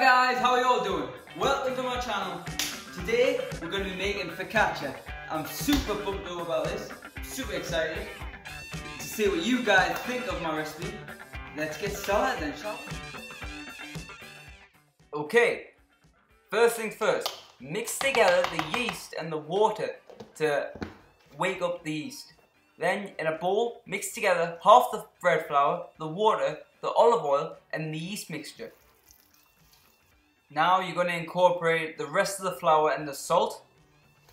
guys, how are you all doing? Welcome to my channel. Today we're going to be making focaccia. I'm super pumped up about this, super excited to see what you guys think of my recipe. Let's get started then, shall we? Okay, first things first, mix together the yeast and the water to wake up the yeast. Then in a bowl, mix together half the bread flour, the water, the olive oil and the yeast mixture. Now you're going to incorporate the rest of the flour and the salt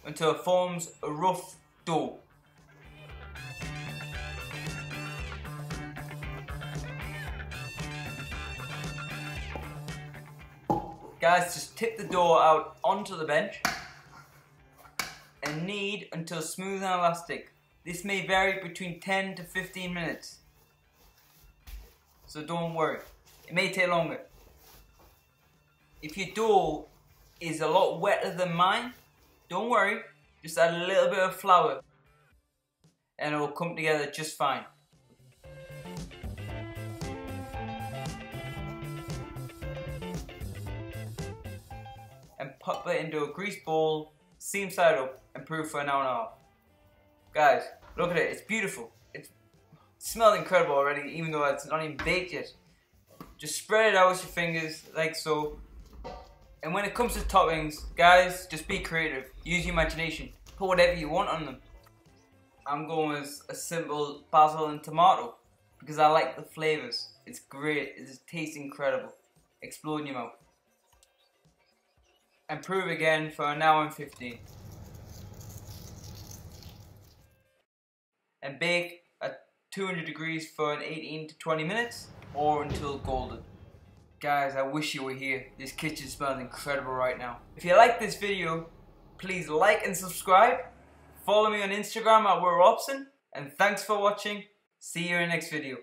until it forms a rough dough. Guys, just tip the dough out onto the bench and knead until smooth and elastic. This may vary between 10 to 15 minutes. So don't worry, it may take longer if your dough is a lot wetter than mine, don't worry, just add a little bit of flour and it will come together just fine. And pop it into a grease bowl, same side up, and proof for an hour and a half. Guys, look at it, it's beautiful. It's, it smells incredible already, even though it's not even baked yet. Just spread it out with your fingers, like so, and when it comes to toppings, guys, just be creative. Use your imagination. Put whatever you want on them. I'm going with a simple basil and tomato because I like the flavors. It's great. It tastes incredible. Explode in your mouth. And prove again for an hour and 15. And bake at 200 degrees for an 18 to 20 minutes or until golden. Guys, I wish you were here. This kitchen smells incredible right now. If you like this video, please like and subscribe. Follow me on Instagram at Robson. And thanks for watching. See you in the next video.